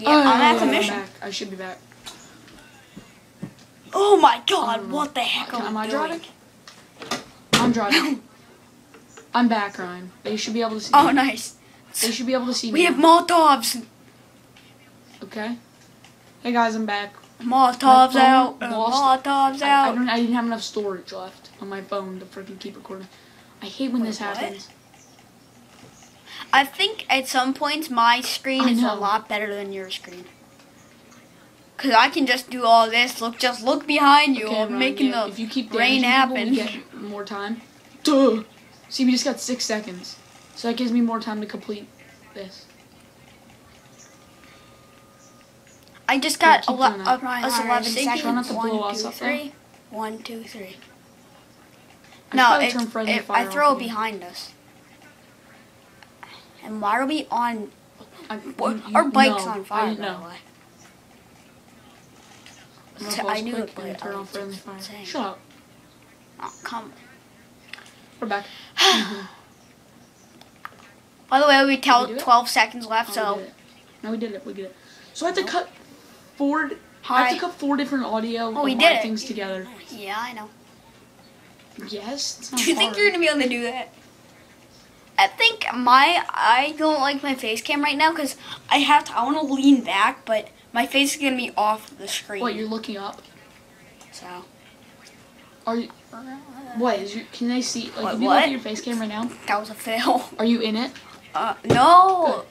Yeah, I'm at the mission. I should be back. Oh my god, Um, what the heck am I driving? I'm driving. I'm back, Ryan. They should be able to see. Oh, me. nice. They should be able to see We me. We have. Molotovs. Okay. Hey guys, I'm back. Molotovs out. uh, Molotovs I, I out. don't. I didn't have enough storage left on my phone to freaking keep recording. I hate when Wait, this what? Happens. I think at some points my screen I is know. a lot better than your screen. Cause I can just do all this. Look, just look behind you. Okay, I'm Ryan, making yeah, the if you keep rain damaging people, we get more time. Duh. See, we just got six seconds, so that gives me more time to complete this. I just got keep ele- doing uh, that. us 11 Try not seconds. to blow us up, though. three. One, two, three. I No, should it, probably turn friendly it, I throw it behind us. And why are we on? I, you- our bike's no, on I fire. didn't by the way. I'm gonna So pause I knew it, but turn off friendly fire. saying. Shut up. Oh, come. We're back. By the way, we tell we do it? 12 seconds left, Oh, so it. No, we did it. We did it. So I have to No. cut four. I have to cut four different audio Oh, we did my it. things together. Yeah, I know. Yes. Do you think you're gonna be able to do that? I think my I don't like my face cam right now because I have to. I want to lean back, but my face is gonna be off the screen. What? You're looking up. so. Are you? What is your, Can they see? Like, What- if you what? look at your face cam right now, That was a fail. are you in it? Uh, no.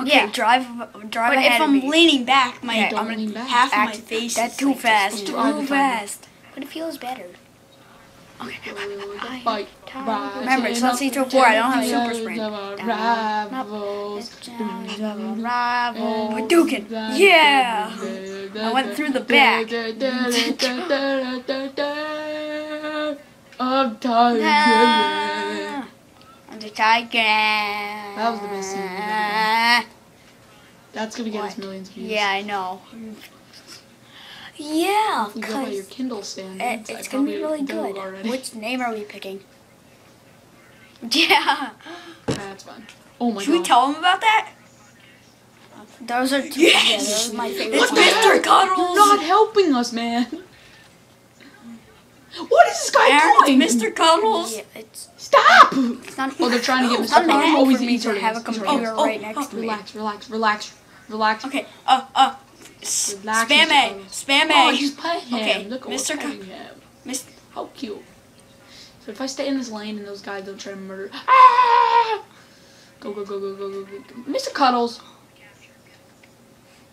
Okay, Yeah. drive drive But ahead if I'm leaning back, my I'm gonna lean back. half of my face. That's too like fast. Too fast. But it feels better. Okay. Bike Remember, Remember, it's not up C to four, I don't have the super roads sprint. of our Down, rivals. Rival. We're duking. Yeah. I went through the back. I'm tired. Ah, I'm the tiger. That was the best scene That's gonna get us millions of views. Yeah, I know. Yeah, If you go by your cause Kindle It, standards, I it's gonna be really good. Already. Which name are we picking? Yeah. That's fine. Oh my god. Should we tell them about that? those are two. Yes. Yeah, those are my favorite. What ones. Mr. heck? Cuddles! You're not helping us, man. What is this guy Aaron, doing? Mr. Cuddles. Yeah, it's, Stop! it's not. Oh, they're trying to get It's Mr. not Cuddles. bad Oh, he's, for me he's to hurting have us. a He's computer oh, right oh, next to me. Relax, relax, relax, relax. Okay, uh, uh, spam Mr. A, Cuddles. spam Oh, A. he's petting him. Okay, Look at Mr. what's Cu- petting him. Mis- How cute. So if I stay in this lane and those guys don't try to murder, ah! Go go go go go go go. Mr. Cuddles.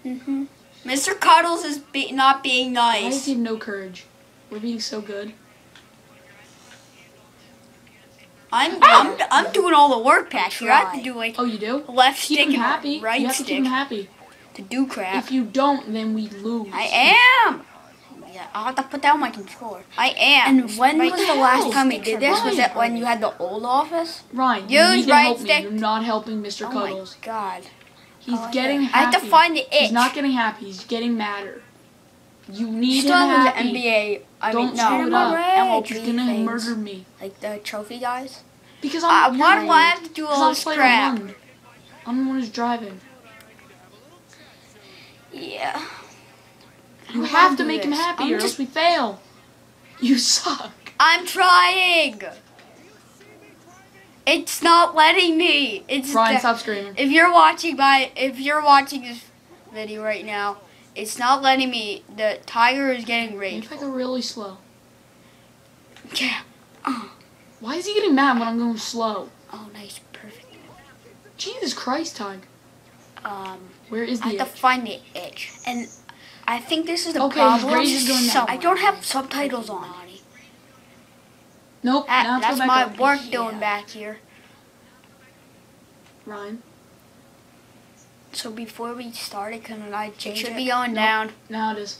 hmm Mr. Cuddles is be- not being Why does nice. he have no courage? We're being so good. I'm, I'm, I'm doing all the work here. I have to do like Oh, you do? left Keep stick him happy. right you have to stick keep him happy. To do crap. If you don't, then we lose. I am. Yeah, I'll have to put down my controller. I am. And when Right was the last time we did this? Was it when you had the old office? Ryan, you Use need to right help stick. me. You're not helping Mr. Oh Cuddles. my god. He's Oh, getting yeah. I have to find the itch. He's not getting happy. He's getting madder. You need Still him have the. NBA. I Don't mean, screw no, it no, up. MLB You're gonna things. murder me Like the trophy guys? because Uh, I'm. why do I have to do all this crap? I'm the one who's driving. Yeah. You I have to make him happy, I'm or else just- we fail. You suck. I'm trying. It's not letting me. It's Ryan, the- stop screaming. If you're watching my, if you're watching this video right now, it's not letting me. The tiger is getting if I go really slow. Yeah. Why is he getting mad when I'm going slow? Oh, nice, perfect. Jesus Christ, Tig. Um, Where is I the have to find the itch. And I think this is the Okay, problem. grades is going down. I don't have subtitles on. Nope. That, that's my work doing back here. Ryan. So before we started, can I It change should it? be going Nope. down. Now it is.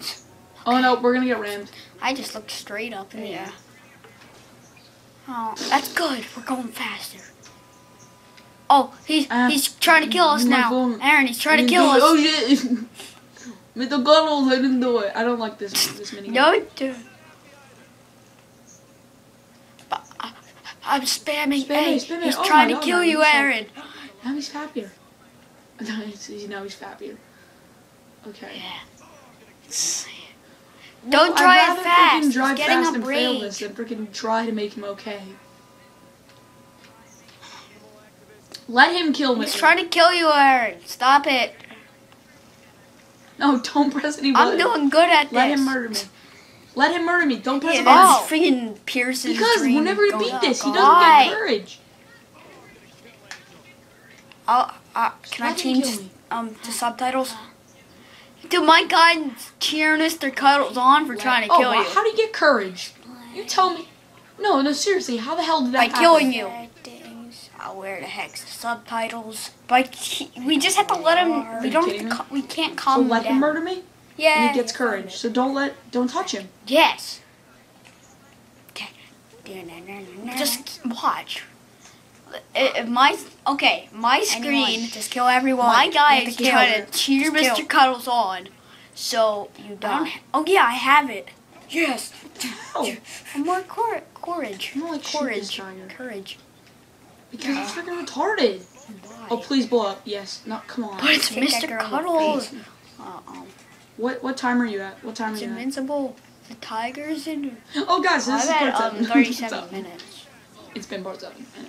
Oh no, we're gonna get rammed. I just looked straight up in Yeah. Oh, that's good. We're going faster. Oh, he's Uh, he's trying to kill us now. phone- Aaron, he's trying to I kill didn't us. it. Oh shit! Mr. Cuddles, I didn't do it. I don't like this this mini. No, dude. But I, I'm spamming Spam A. it, spam. He's Oh trying my to God, kill you. Aaron. Now he's happier. No, he's, now he's beard. Okay. Don't I'd try it fast. freaking He's drive getting fast a and fail this than freaking try to make him okay. Let him kill me. He's trying to kill you, Aaron. Stop it. No, don't press any buttons. I'm doing good at this. Let him murder me. Let him murder me. Don't press Yeah, a button. freaking Pearson's Because whenever he beat this, he doesn't Why? get courage. I'll, uh, can I Let kill change um to subtitles? Dude, my guy's cheering Mr. Cuddles on for trying to oh, kill well, you. how do you get courage? You tell me. No, no, seriously. How the hell did that By happen? killing you. Oh, where the heck's the subtitles? But he, we just have to let him. We you don't. kidding Have to, we can't calm So calm let him him murder me, Yeah. and he gets courage. So don't let, don't touch him. Yes. Okay. Just watch. I- If my okay, my screen. Just kill everyone. My guy is have to trying to cheer Just Mr. kill. Cuddles on. So you don't. die. oh yeah, I have it. Yes. Oh, More cour- courage. I'm like shoot Courage. tiger. Courage. Because he's freaking retarded. Oh, please blow up. Yes. No, come on. But it's Mr. girl in the Cuddles. Uh-oh. What what time are you at? What time are It's you at? invincible. The Tigers in. Oh, guys, this I'm is at part um, seven. 37 minutes. It's been part seven. I know.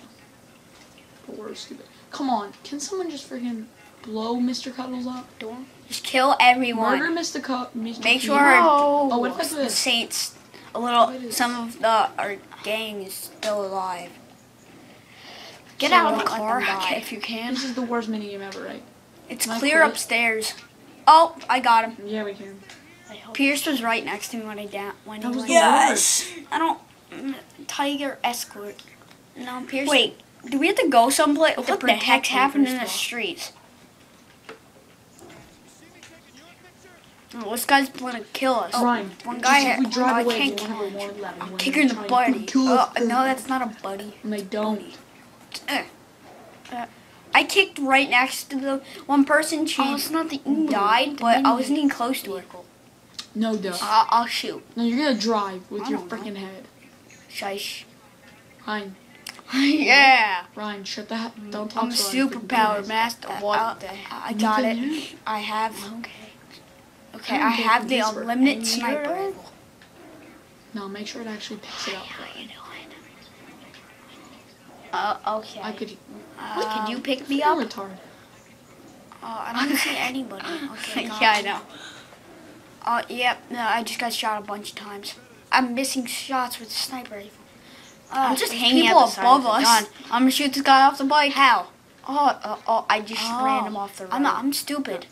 But we're stupid. Come on, can someone just freaking blow Mr. Cuddles up? Just kill everyone. Murder Mr. Cut. Mr. Make sure Oh, oh, what if I do the? Saints, a little, some of the our gang is still alive. Get So out of the car them if you can. This is the worst minigame ever, right? It's Can clear upstairs. Oh, I got him. Yeah, we can. Pierce was right next to me when I down when That he was went. the yes. I don't. mm, Tiger escort. No, Pierce. Wait, do we have to go someplace? have What the protect heck's him, happening first in the streets? Oh, this guy's gonna kill us. Ryan, one just guy if we had- drive oh, I away, can't we'll have a 111 Kick her in the trying buddy. to kill us. Oh, no, that's not a buddy. And they don't. Uh, uh, I kicked right next to the one person. She Oh, it's not the Uber, died, but I wasn't even close to her. No, duh. I'll, I'll shoot. No, you're gonna drive with I your freaking head. Shish. Ryan, yeah. Ryan, shut the hell. Don't talk I'm a so loud. You're superpower master. Uh, What uh, I got it. I have. Okay. Okay, I have the unlimited sniper rifle. No, make sure it actually picks it up. Doing? Uh, okay. I could. Uh, can you pick me up? retarded. Uh, I don't see anybody. Okay, yeah, I know. Uh, yep. no, I just got shot a bunch of times. I'm missing shots with the sniper rifle. Uh, I'm just hanging people out the side above us. gun. I'm gonna shoot this guy off the bike. How? Oh, uh, oh, I just Oh, ran him off the road. I'm not- I'm stupid.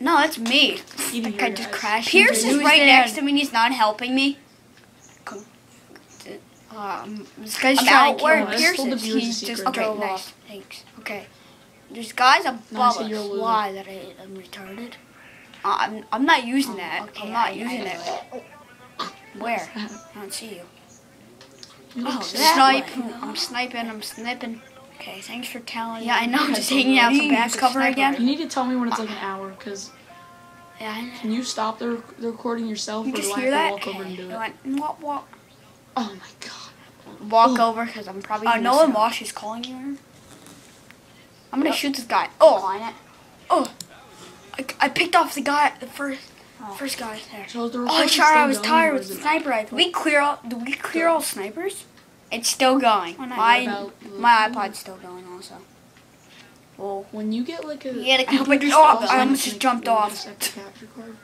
No, that's me. That guy just crashed. Pierce is right next to me and he's not helping me. Um, this guy's I'm trying out. to kill Let's Pierce. hold the viewers a He's just Okay, drove nice. off. Thanks. Okay. There's guys above said us. you're a loser. Why that I, I'm retarded? Uh, I'm I'm not using Oh, that. okay, I'm not I- I using know it. Where? I don't see you. You Oh, look so- that Snipe. way. I'm sniping. I'm sniping. Okay, thanks for telling Yeah. I know. Okay, Just so hanging out you the back cover sniper again? You need to tell me when it's like an hour, because Yeah, I know. can you stop the, rec- the recording yourself, You or just do I hear have to that? walk over and do You it? went, walk, walk, Oh my god. walk Oh. over because I'm probably. Uh, gonna Nolan miss out. Walsh is calling you. I'm gonna Yep. shoot this guy. Oh, On it. oh! I, I picked off the guy, the first, Oh. first guy there. So the Oh, recording sorry, I was tired with the sniper rifle. We clear all. Do we clear all snipers? It's still going. Oh. My my iPod's still going also. Well, When you get like a, You get a I hope computer you stop. also I almost just jumped off. get a second capture card?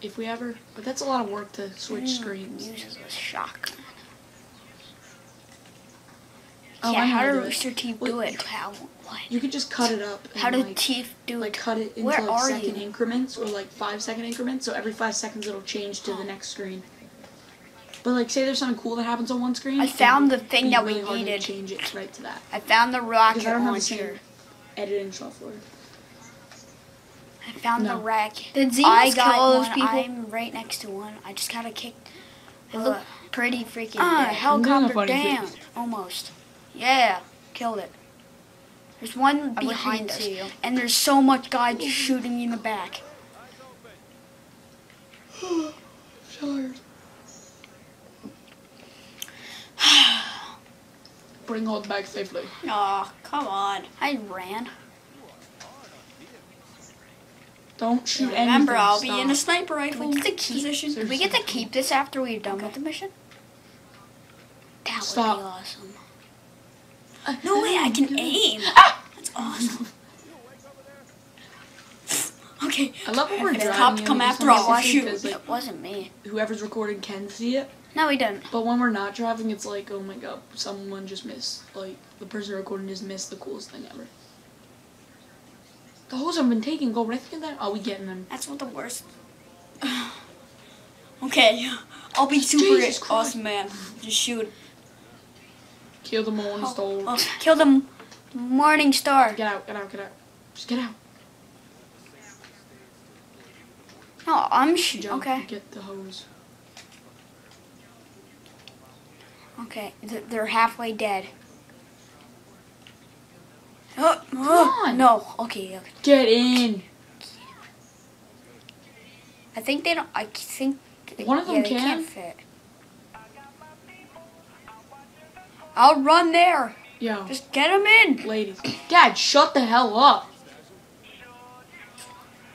If we ever, but that's a lot of work to switch mm, screens. Uses a shotgun. Oh, yeah, I how did do. Rooster Teeth do it? How? What? You could just cut it up. How did like, Teeth do like it? cut it into Where like second you? increments or like five second increments. So every five seconds it'll change to the next screen. But like, say there's something cool that happens on one screen. I found the thing that we really to needed. change it right to that I found the rocket because I don't have the same launcher. editing software. I found No. the wreck. Did I kill got all those people? I'm right next to one. I just gotta kick. It Uh, looked pretty freaking ah, dead. helicopter funny down. Almost. Yeah, killed it. There's one I behind us, you. and there's so much guys shooting me in the back. Bring all back safely. Oh, come on. I ran. Don't shoot anything. Remember, I'll be in a sniper rifle we get to keep- position. Do we get to keep this after we're done with the mission? That Stop. would be awesome. No way, I can aim. Ah! That's awesome. Okay. I love when we're driving. cops come after, don't I'll see like, It wasn't me. whoever's recording can see it. No, we didn't. But when we're not driving, it's like, oh my god, someone just missed. Like, the person recording just missed the coolest thing ever. The hose have been taken. Go right through that. Are we getting them? That's not the worst. okay. I'll be super awesome, man. Just shoot. Kill them all and oh, stole. Oh, kill them. Morningstar. Get out, get out, get out. Just get out. No, I'm sh- Joe, okay. Get the hose. Okay, th- they're halfway dead. Oh, Come on. No, okay, okay. Get in. I think they don't. I think One of them yeah, they can. can't fit. I'll run there. Yo, Just get them in. ladies. Dad, shut the hell up.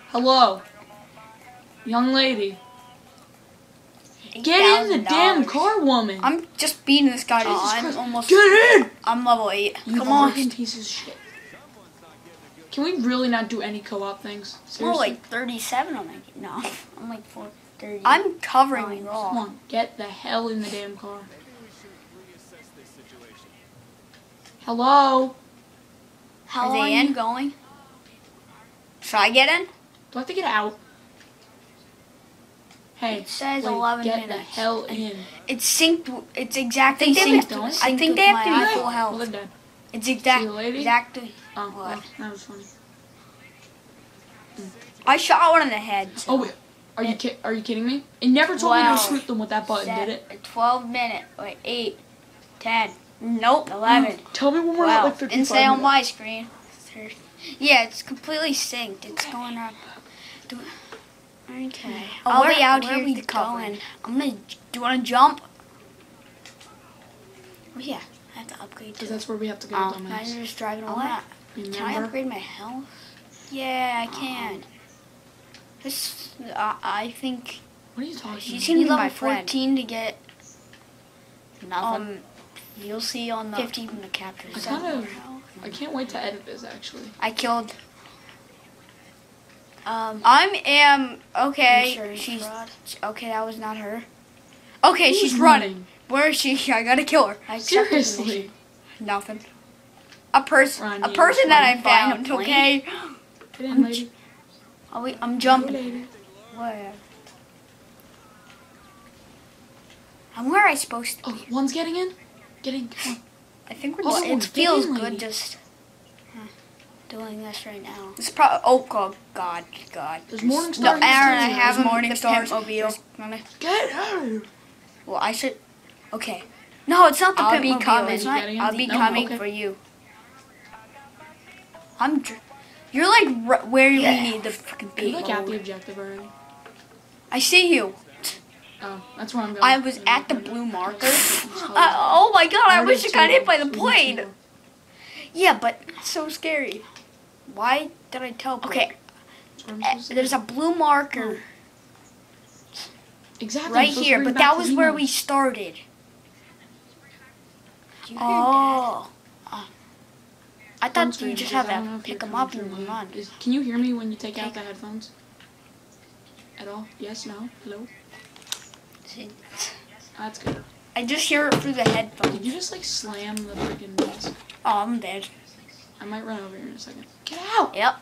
Hello. Young lady. Get in the damn car, woman. I'm just beating this guy. Jesus I'm Christ. almost. Get in! I'm level eight. You Come on. piece of shit. Can we really not do any co-op things? Seriously? like 37 on my. No. I'm like 430. I'm covering you Come on, get the hell in the damn car. Hello? How Are long they in? Going? Should I get in? Do I have to get out? Hey, It says wait, 11 get the hell in. It's synced. It's exactly I think they synced. have to. I think with they have my to eye be full full health. Well, they're dead. It's exact, See you, lady? exactly. Oh, What? well, that was funny. Hmm. I shot one in the head. so- Oh, wait. Are you ki- are you kidding me? It never told me Wow. to shoot them with that button, did it? Seven- 12 minute. Wait, 8, 10. Nope. Hmm, 11. Tell me when we're at 12. like 55 Didn't say on my screen. Yeah, it's completely synced. It's going up. Do- Okay. Oh, I'll where- be out where here are we going? I'm gonna. Do you want to jump? Oh yeah, I have to upgrade Because that's where we have to go, Oh, Now dumbass. you're just driving I'm away. not- Can I upgrade my health? Yeah, I can. This, uh, I think What are you talking she's about? gonna You be level my 14 to get Nothing. um. You'll see on the 50 from the capture I kind of, I can't wait to edit this actually. I killed. Um, I am am okay. insurance She's fraud. okay. That was not her. Okay, Who's she's running. Where is she? I gotta kill her. I accepted the mission. Seriously. Nothing. A person. A person that I wanna find a found. Okay. Get in, lady. Oh wait, I'm jumping. Where? I'm where I supposed to Oh, one's getting in. Getting. in. Come on. I think we're. Oh, just- get it feels good lady. just. Doing this right now. It's probably. Oh God, God, God. There's Morningstars. No. Aaron, I have Morningstars. Get her. Well, I should. Okay. No, it's not the I'll be coming. It's not. I'll be coming okay. for you. I'm. You're like r- where Yeah. we need the you beat. like at the objective already? I see you. Oh, that's where I'm going. I was at the blue marker. Oh. Uh, oh my god! I wish I got hit by the plane. Yeah, but it's so scary. Why did I teleport? Okay, I'm uh, there's a blue marker exactly right here, but that was where we started. You Oh. Uh, I thought you just have to pick them up and run. Is- Can you hear me when you take out the headphones? At all? Yes, no, hello? See, That's good. I just hear it through the headphones. Did you just like slam the freaking desk? Oh, I'm dead. I might run over here in a second. Get out! Yep.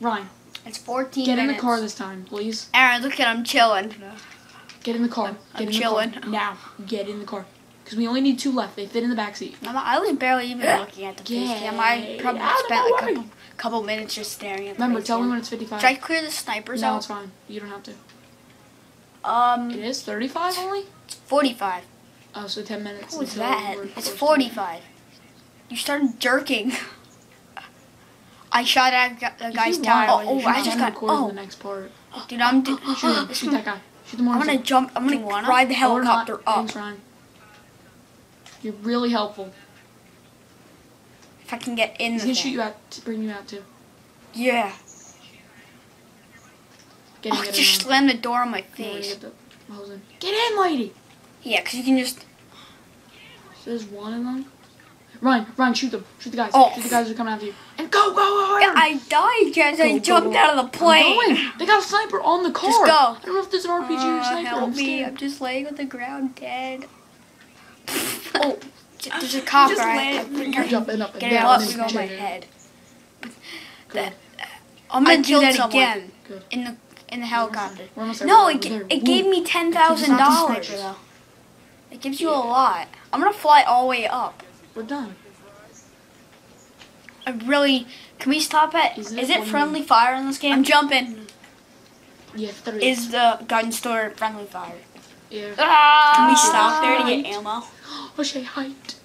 Ryan, It's 14 get in the car this time, please. Aaron, look at I'm chilling. Get in the car. I'm- Get I'm in chilling. the car. Now, get in the car. Because we only need two left. They fit in the back seat. I'm- I was barely even looking at the face cam. I probably out spent like a couple, couple minutes just staring at the Remember, face tell me when it's 55. Should I clear the snipers no, out? it's fine. You don't have to. Um, It is 35 only? 45. Oh, so 10 minutes. What was that? It's forced to- 45. You started jerking. I shot at gu- the guy's tower. want, Oh, I just got. Oh, the next part. dude, I'm. Shoot. Shoot that guy. Shoot the I'm gonna jump. I'm gonna ride the helicopter up. Thanks, Ryan. You're really helpful. If I can get in He's gonna thing. shoot you out to bring you out too. Yeah. Get in, Oh, get just in. slam the door on my face. Get, in. get in, lady! Yeah, because you can just. There's one of them. Run, run, shoot them. Shoot the guys. Oh. Shoot the guys who are coming after you. And go, go, go, Aaron. I died because I Go, jumped go. out of the I'm plane. going. They got a sniper on the car. Just go. I don't know if there's an RPG or a Uh, sniper. help I'm me! scared. I'm just laying on the ground dead. Oh, there's a cop Just right. lay- I think jumping up and Get it down. out and and on my changing. head. Good. That, I'm gonna I do that someone. again Good. in the in the helicopter. We're almost there, No, we're it, there, it there. gave me ten thousand It's not the dollars. It gives you a lot. I'm gonna fly all the way up. We're done. I really. Can we stop at? Is Is, it it one friendly fire in this game? I'm jumping. Yeah, three. Is the gun store friendly fire? yeah. Ah! Can we stop there to get ammo? Oh, she hyped.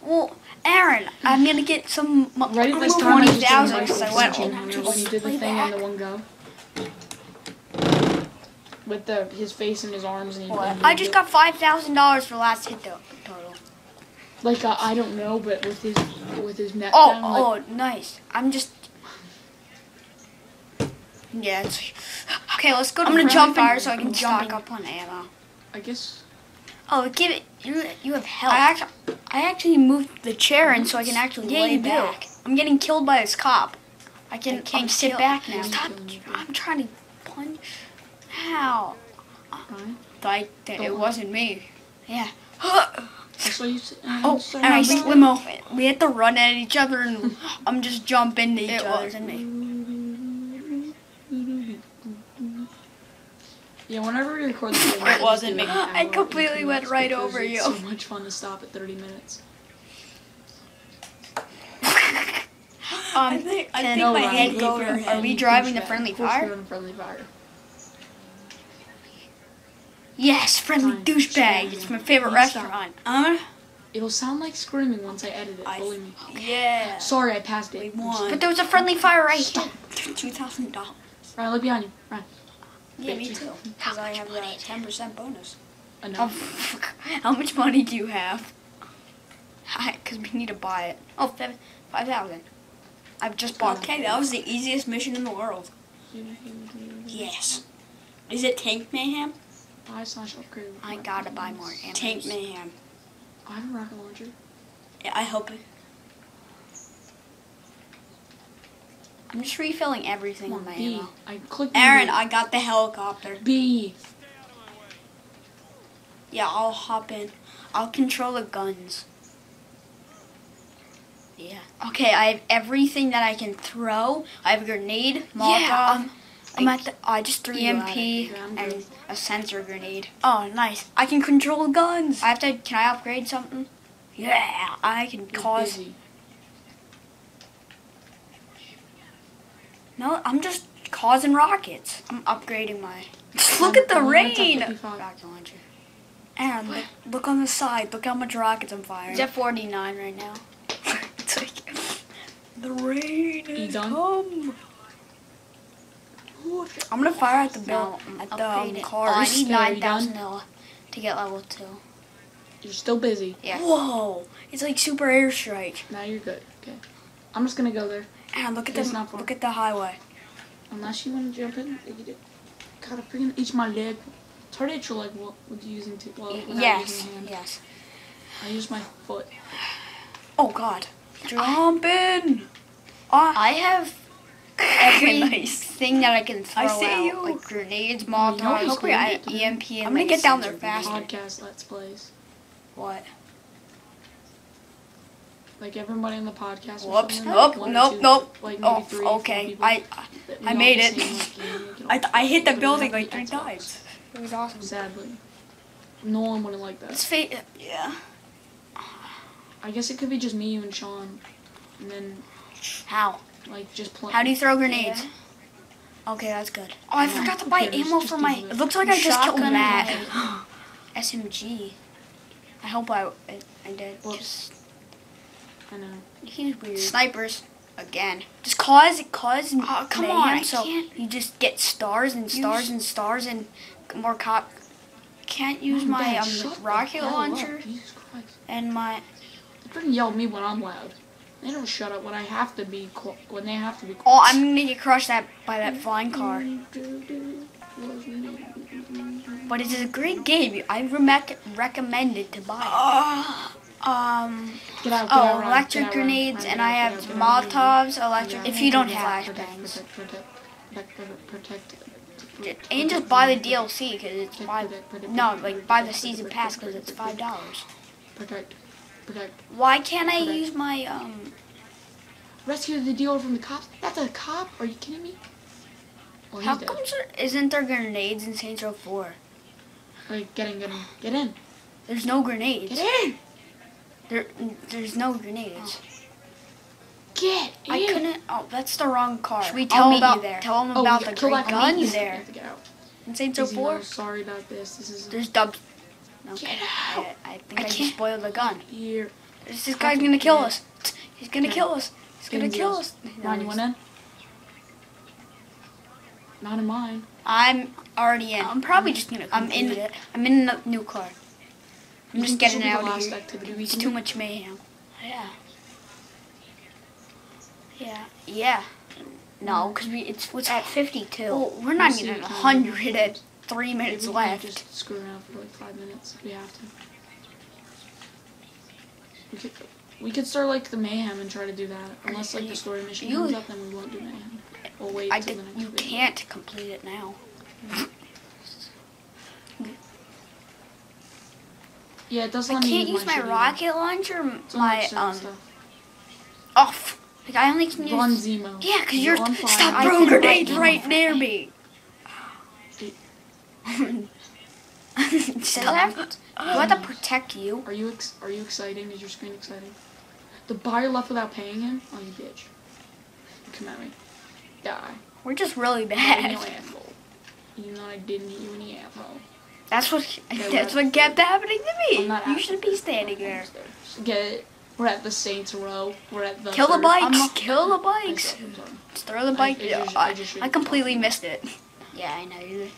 Well, Aaron, I'm gonna get some. m- Right at this time, I just 20,000 did because I went Jackson all- when he did the thing back. in the one go. With the his face and his arms and he. What? I just did- got five thousand dollars for last hit though, total. like uh, I don't know, but with his with his neck Oh, down, like, oh, nice. I'm just. Yeah. It's... Okay, let's go to I'm gonna friendly jump in- fire so I can I'm stock up on ammo. I guess Oh, give it. You you have health. I actually, I actually moved the chair in so I can actually Yeah, lay you do. I'm getting killed by this cop. I can. I can't I'm sit back now. Stop! I'm trying to punch. How? Ryan. Like, that it wasn't me. Yeah. That's what you said. Oh, so and I limo. We had to run at each other and I'm just jumping into each It other. wasn't me. Yeah, whenever we record this, It wasn't me. I completely went right over it's you. so much fun to stop at 30 minutes. I think, I think No, my Ryan, head leave go your head. Are we driving the friendly fire? we're friendly fire. Yes, friendly Fine. douchebag. It's my favorite You stop. restaurant. Uh, It'll sound like screaming once I edit it. I- Believe me. yeah. Sorry, I passed We it. But there was a friendly fire right Stop. here. Two thousand dollars. Ryan, look behind you. Ryan. Yeah, me too. Because I have a ten percent bonus. I know. Oh, how much money do you have? Because we need to buy it. Oh, five five thousand. I've just bought. Okay, that was the easiest mission in the world. Yes. Is it Tank Mayhem? Buy slash upgrade. I gotta buy more ammo. Tank Mayhem. I have a rocket launcher. Yeah, I hope it. I'm just refilling everything on on, my B. ammo. I clicked. Aaron. I got the helicopter. B. Yeah, I'll hop in. I'll control the guns. Yeah. Okay, I have everything that I can throw. I have a grenade, Molotov, Yeah, um, I'm at the. I just threw EMP. Yeah, and a sensor grenade. Oh, nice. I can control guns. I have to. Can I upgrade something? yeah, I can You're cause. busy. No, I'm just causing rockets. I'm upgrading my. Look at the I'm gonna rain. 55. rocket launcher. And look, look on the side. Look how much rockets I'm firing. It's at 49 right now. it's like the rain You has done? come. I'm gonna fire at the bill No, I'm at the um, upgrading. Oh, I need Okay, are you 9,000 to, to get level 2. You're still busy. Yeah. Whoa! It's like super airstrike. Now you're good. Okay. I'm just gonna go there. And look at It's the look at the highway. Unless you want to jump in, you do. Gotta freaking itch my leg. It's hard to itch your leg while with using two. Well, Yes, using hand. yes. I use my foot. Oh God! Jump in. Ah, I have everything nice. that I can throw I see out, you. like grenades, you know molotovs. I, Today- EMP, and I'm gonna like, get down there sensor fast. Podcast Let's Plays. what? Like everybody in the podcast. Whoops! Nope! one or Nope! two, Nope! Like oh, maybe Oh, three, four okay. I I made it. same, like, game. We can I all- I hit the building like three times. It was awesome. Sadly, no one wouldn't like that. It's fa- Yeah. I guess it could be just me, you, and Sean, and then How? like just play. How do you throw grenades? Okay, that's good. Oh, I Yeah, forgot to buy cares? ammo for my it. It looks like I just killed shotgun Matt. SMG. I hope I I, I did. Whoops. I know. He's weird. Snipers again. Just cause it cause Oh, come mayhem, on, I so can't. you just get stars and stars Use- and stars and more cop can't use Mom, my Dad, um, rocket launcher and my. They freaking yell at me when I'm loud. They don't shut up when I have to be when they have to be. Oh, I'm gonna get crushed that by that flying car. But it's a great game. I rec- recommend it to buy. it. Um. Get out, get Oh, out, electric out, grenades, and I have. Molotovs, electric. If you don't have flashbangs, and just buy the DLC because it's five. No, like buy the season pass because it's five dollars. Protect, protect. Why can't I use my um? Rescue the dealer from the cops. That's a cop. Are you kidding me? Oh, How come there isn't there grenades in Saints Row 4? Like, get in, get in, get in, There's no grenades. get in, There, there's no grenades. get in. I couldn't. Oh, that's the wrong car. Should we I'll tell them about there. tell them Oh, about yeah, the kill great guns there have to get out. in Saints Row 4? sorry about this. This is There's dubs. Get I, out. I think I I, just spoiled the gun. here. This, this guy's gonna kill us. He's gonna kill us. He's gonna kill us. Ron, you in? Not in mine. I'm already in. I'm probably just gonna. I'm in it. I'm in a new car. I'm just getting will out be the of last here. activity we It's too do? much mayhem. Yeah. Yeah. Yeah. No, because we it's what's at 52. Well, we're not We'll even at what time it 100 at three Maybe minutes we might left. just screw around for like five minutes. if We have to. We could, we could start like the mayhem and try to do that. Unless like the story mission You- comes up, then we won't do mayhem. We'll wait I till did, the next you video. can't complete it now. Yeah, it doesn't I let can't use, my shit rocket launcher. It's only, like, My um off. Like I only can use. Zemo. Yeah, because you're fire. stop throwing grenades right near me. Still have. Do I have to protect you? Are you ex- are you exciting? Is your screen exciting? The buyer left without paying him? Oh, you bitch. Come at me. Die. We're just really bad. You asshole. Even though I didn't hit you in the asshole. That's what. Okay, That's what kept happening to I'm me. not You should for be standing there. Get it? We're at the Saints Row. We're at the Kill the third- bikes. Not- Kill the I bikes. suck, I'm sorry. Just throw the bike. I just- I, I just I shouldn't completely missed it. Yeah, I know. You.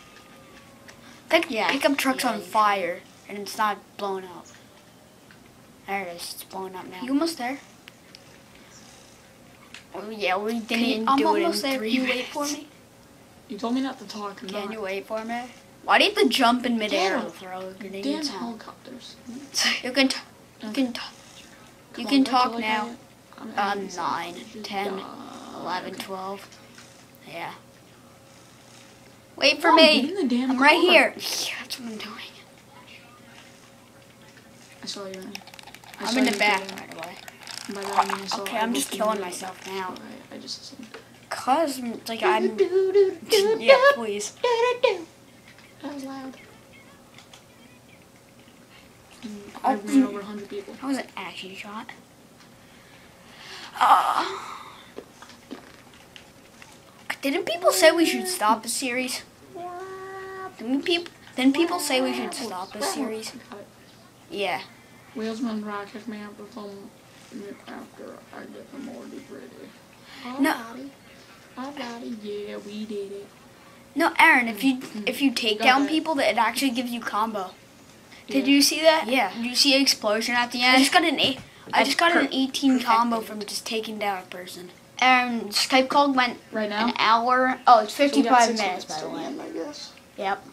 That Yeah, pickup truck's yeah, on you- fire and it's not blown up. There it is. It's blown up now. You almost there? Oh yeah, we didn't you- even I'm do it in almost there. three Can you minutes. wait for me? You told me not to talk. Can not. you wait for me? Why do you have to jump in midair Damn. throw a grenade? Damn helicopters. You can t- you can t- Come You on, can talk now. I'm Um, angry, nine, 10, die. 11, 12. Yeah. Wait for me. get in the damn I'm right here. Yeah, that's what I'm doing. I saw you. in. I I'm in the back, by the way. By that I mean Okay, I'm just killing myself now. I just. Cause like I'm. Yeah, please. That was loud. Mm, Oh, I ran over 100 people. That was an action shot. Uh, didn't people say we should stop the series? Didn't people? Didn't people say we should stop the series? Got it. Yeah. Whalesman rocket me up with them after I get the Morty pretty. No. Alrighty. Alrighty, yeah, we did it. No, Aaron. If you mm-hmm. if you take Got down it. people, that it actually gives you combo. Did Yeah. you see that? Yeah. Did you see an explosion at the end? I just got an eight. I just got an 18 combo from just taking down a person. And Skype call went Right now? an hour. Oh, it's So we got 55 six minutes, by the way. end, I guess. Yep.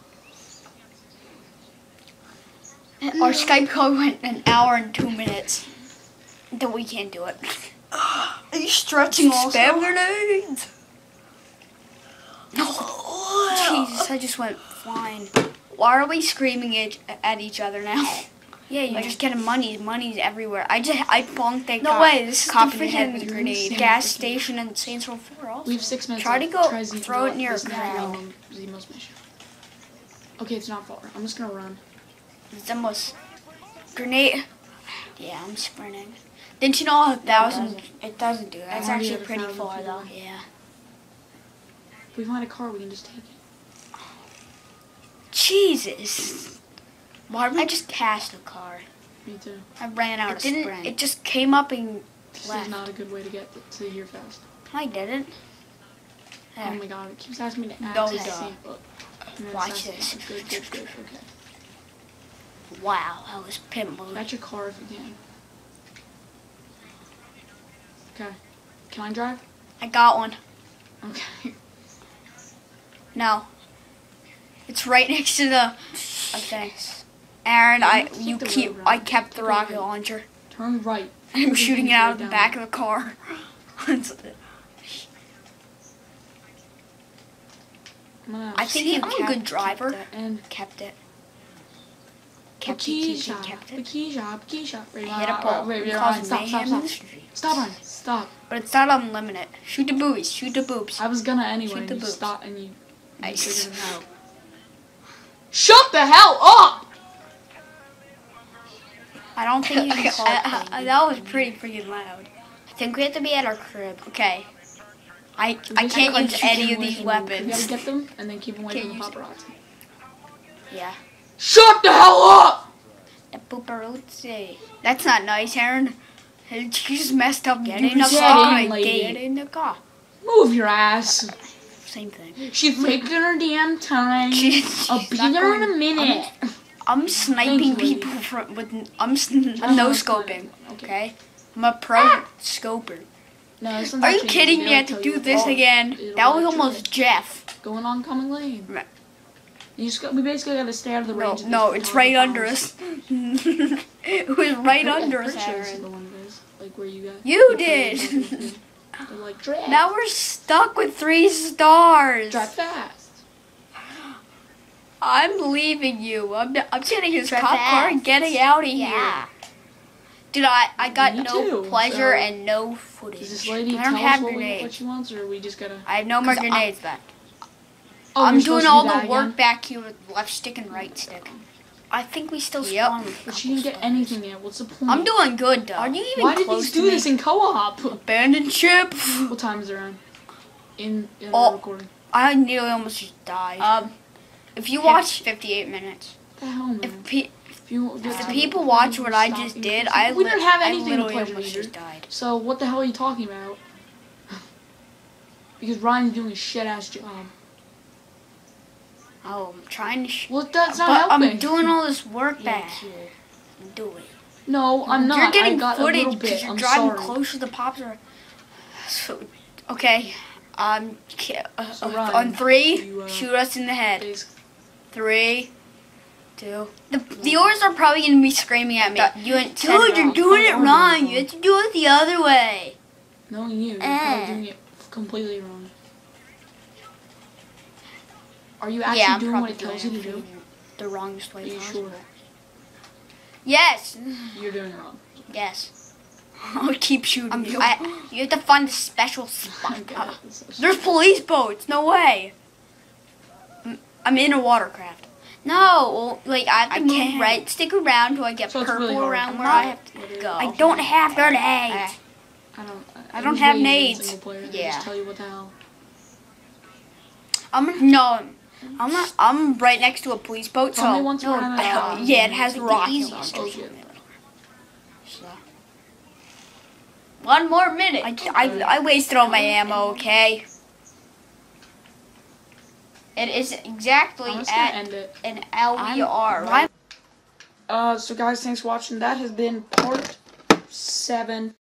Mm. Our Skype call went an hour and two minutes. Then we can't do it. Are you stretching also? Spam grenades. Jesus, I just went flying. Why are we screaming it at each other now? Yeah, you're just getting money. Money's everywhere. I just I bonked that No cop, way, this is cop the in the head freaking with a You're grenade. insane. Gas station in Saints Row 4 also. We have six minutes Try to left. go Try Z- throw it Z- near a this next ground. one, Zimos mission. Okay, it's not far. I'm just gonna run. It's almost grenade. Yeah, I'm sprinting. Didn't you know a thousand? It doesn't do that. It's I'm already actually at a pretty thousand far though. people. Yeah. If we find a car, we can just take it. Jesus. Why I hmm? just passed a car. Me too. I ran out It of didn't- sprint. It just came up and This left. is not a good way to get to here fast. I didn't. Oh my god, it keeps asking me to add No, to duh. sync, but- and then it's Watch this. Good, good, good, okay. Wow, that was pimp mode. Get your car if you can. Okay. Can I drive? I got one. Okay. No. It's right next to the. Oh, okay. Aaron, I you keep. I kept the rocket launcher. Turn right. I'm shooting it out of the back of the car. I think See, I'm a good driver. kept And kept it. Kept it. key Kept it. shop. Kept The it. key shop. Key shop. Hit a pole. right, right, Cause Stop, stop, mayhem in the stop. Stop, Ryan. Stop. But it's not unlimited. Shoot the boobies. Shoot the boobs. I was gonna anyway. Shoot the boobs. stop and you. You Nice. figured it out. Shut the hell up! I don't think you can call Uh, it. That was pretty freaking loud. I think we have to be at our crib. Okay. I We I have to, can't use any of these from- We gotta weapons. get them and then keep them away Can't from the use it. paparazzi. Yeah. Shut the hell up! The pooperootsy. That's not nice, Aaron. You just messed up. Get You in the just car, fucking lady. date. Get in the car. Move your ass. Same thing. She's taking her damn time. She's- I'll she's be there in a minute. I'm sniping you, lady. people from with. I'm sn- I know, no scoping. Okay. I'm a pro ah! scoper. No, Are you kidding me? I have to do this again. That was almost Jeff. Going on common lane. Right. You just got, we basically got to stay out of the range. of no, it's right under us. it was right under us, pretty sure this is Aaron. the one it is. Like where you got. You did. That did- They're like drive. Now we're stuck with three stars. drive fast. I'm leaving you. I'm, I'm getting his Drive cop car and fast. getting out of here. Dude, I, I got Me no too, pleasure so- and no footage. Does this lady I tell don't us have what, we, grenades. what she wants, or we just gotta? I have no more 'Cause I- grenades back. Oh, I'm doing all do the that work again? back here with left stick and right stick. I think we still Yep. spawn with But she didn't get stars. anything yet. What's the point? I'm doing good though. Are you even Why did close these to do me? this in co-op? Abandoned ship. what time is it around? In in Oh. the recording. I nearly almost just died. Um, if you watch, 58 minutes. What the hell, man? if pe- If you if just the have- people watch what I just did. I we li- didn't have anything to literally pledge almost just died. So what the hell are you talking about? because Ryan's doing a shit ass job. Oh, I'm trying to. Sh- Well, that's not but helping. I'm doing all this work back here. Do it. No, I'm not. You're getting I got footage because you're I'm driving sorry. close to the pops. Are... So, okay. Um, uh, So, uh, Ryan, on three, you, uh, shoot us in the head. Basi- Three, two. The viewers are probably gonna be screaming at me. That- you Dude, you're doing it wrong. You have to do it the other way. No, you, you're Eh. doing it completely wrong. Are you actually yeah, doing probably what it tells you to do? the wrongest way Are you possible. sure? Yes. You're doing it wrong. Yes. I'll keep shooting I'm, you. I, you have to find a special spot. I get it. It's so There's police boats. No way. I'm- in a watercraft. No, well, like I have to I move can't. right stick around till I get So purple really around where I have to go. I don't have grenades. I don't. I don't have nades. Yeah. Just tell you what the hell. I'm no. I'm not. I'm right next to a police boat. Tell me So once no, we're on I- a- uh, yeah, it has It's the rocket easiest. launchers. Oh, so. One more minute. I, I, I wasted all my ammo. Okay. It is exactly I'm just at end it. an LVR. Why- Uh, so guys, thanks for watching. That has been part seven